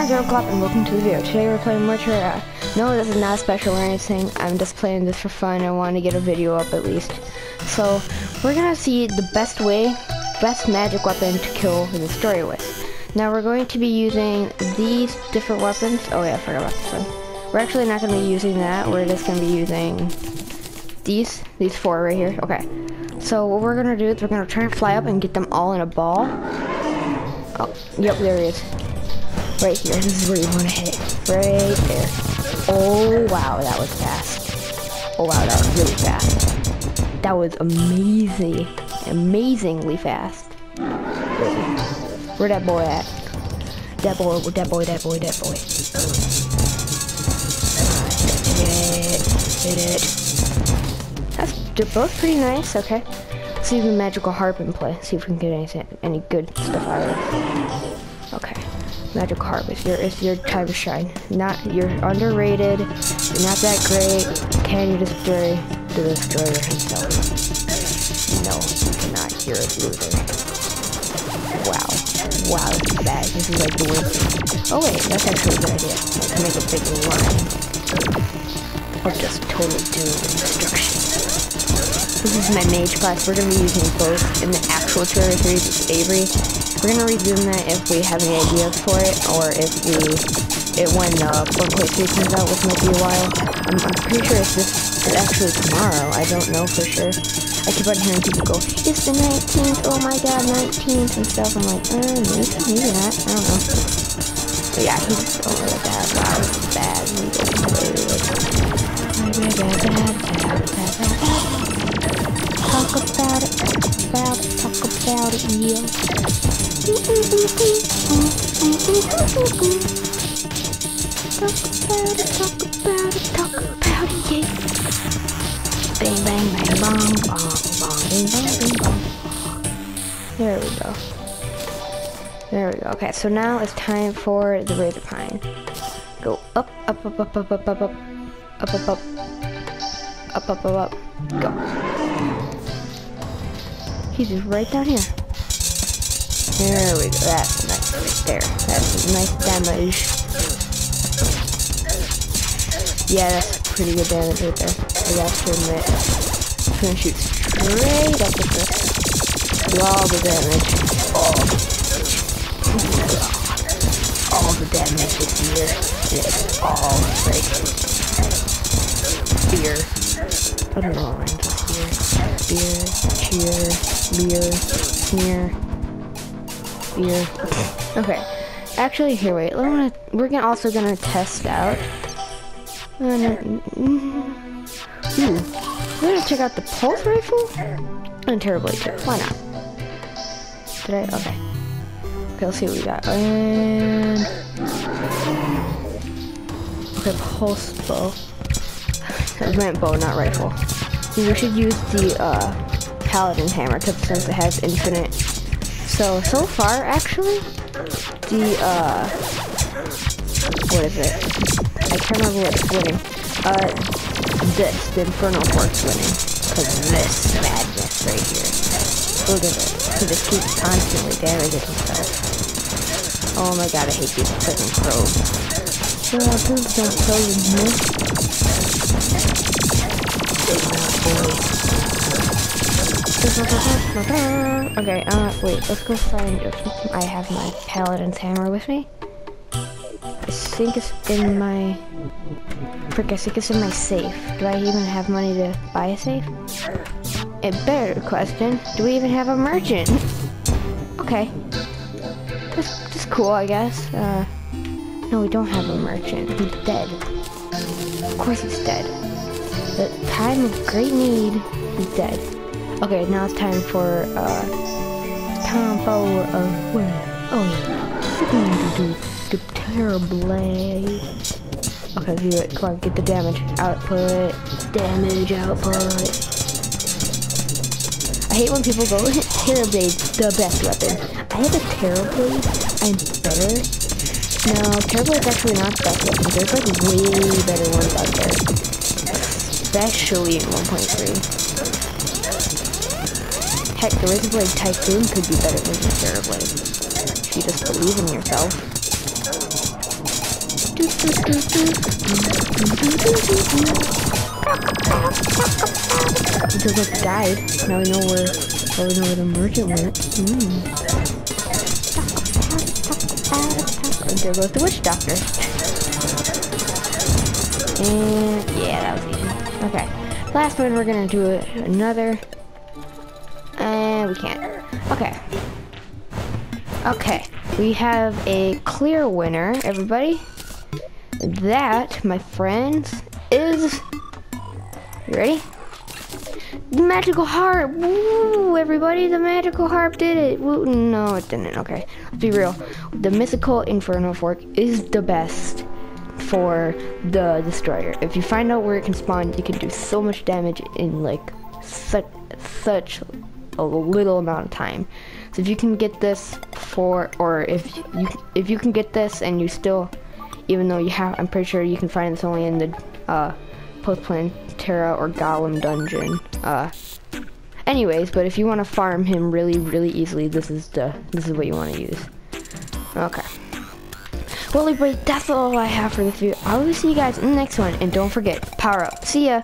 Hi, Joe Clop, and welcome to the video. Today we're playing Mortaria. Uh, no, this is not special or anything. I'm just playing this for fun. I want to get a video up at least. So, we're gonna see the best way, best magic weapon to kill the Destroyer with. Now we're going to be using these different weapons. Oh yeah, I forgot about this one. We're actually not gonna be using that. We're just gonna be using these, these four right here. Okay. So what we're gonna do is we're gonna try and fly up and get them all in a ball. Oh, yep, there he is. Right here. This is where you want to hit. Right there. Oh, wow. That was fast. Oh, wow. That was really fast. That was amazing. Amazingly fast. Where that boy at? That boy, that boy, that boy, that boy. Hit it. Hit it. That's, they're both pretty nice. Okay. Let's see if the magical harp in play. See if we can get any, any good stuff out of it. Okay. Magic Harp, it's your it's your time to shine. Not you're underrated, you're not that great. Can you destroy the destroyer himself? No, you cannot. You're a loser. Wow. Wow, this is bad. This is like the worst. Oh wait, that's actually a good idea. Let's make a big line. Or just total and destruction. This is my mage class. We're gonna be using both in the actual Terraria 3 Avery we're gonna resume that if we have any ideas for it, or if we, it when uh, when PlayStation comes out, which might be a while. I'm, I'm pretty sure it's this, actually tomorrow. I don't know for sure. I keep on hearing people go, it's the 19th, oh my god, 19th and stuff. I'm like, uh, maybe, maybe not, I don't know. But yeah, he's over with that. Wow, Talk about it, talk about it, talk about it, yeah. Talk about it, talk about it, talk about it, yeah. Bang, bang, bang, bong, bong, bong, bing, bang, bing, bong. There we go. There we go. Okay, so now it's time for the Razorpine. Go up, up, up, up, up, up, up, up, up, up, up, up, up, up, up, go. He's just right down here. There we go. That's nice right there. That's nice damage. Yeah, that's pretty good damage right there. I got to admit. I'm gonna shoot straight up at this. Do all the damage. All. All the damage is here. It's all like fear. I don't know what rhymes fear. Fear, cheer, beer, sneer beer. Okay. Actually, here, wait. Gonna, we're gonna also gonna test out. Uh, Ooh. Mm-hmm. Hmm. We're gonna check out the pulse rifle and terribly too. Why not? Did I? Okay. Okay, let's see what we got. And okay, pulse bow. I meant bow, not rifle. We should use the uh, paladin's hammer since it has infinite so, so far, actually, the, uh, what is it? I can't remember what's winning. Uh, this, the Inferno Fork winning. Because this madness right here. Look at it. He just keeps constantly damaging himself. Oh my god, I hate these freaking probes. Yeah, please don't kill me. Okay, uh, wait, let's go find, I have my paladin's hammer with me. I think it's in my, frick, I think it's in my safe. Do I even have money to buy a safe? A better question, do we even have a merchant? Okay. That's, that's cool, I guess. Uh, no, we don't have a merchant. He's dead. Of course he's dead. The time of great need, he's dead. Okay, now it's time for uh combo of win. Oh yeah. The terrible Okay, do it. Come on, get the damage output. Damage output. I hate when people go, Terra Blade, the best weapon. I have a Terra Blade, I'm better. No, Terra Blade's actually not best weapon. There's like way better ones out there. Especially in 1.3. Heck, the Razorblade Typhoon could be better than the Terra Blade. If you just believe in yourself. Until it died. Now we know where, now we know where the merchant went. Mm. There goes the witch doctor. And yeah, that was easy. Okay. Last one, we're gonna do another. And we can't. Okay. Okay. We have a clear winner, everybody. That, my friends, is. You ready? The magical harp! Woo! Everybody, the magical harp did it! Woo! No, it didn't. Okay, let's be real. The mythical inferno fork is the best for the destroyer. If you find out where it can spawn, you can do so much damage in like such such a little amount of time. So if you can get this for, or if you if you can get this and you still, even though you have, I'm pretty sure you can find this only in the uh, post Plantera or Golem dungeon. Uh, anyways, but if you want to farm him really really easily, this is the this is what you want to use. Okay. Well, everybody, that's all I have for this video. I will see you guys in the next one, and don't forget, power up. See ya!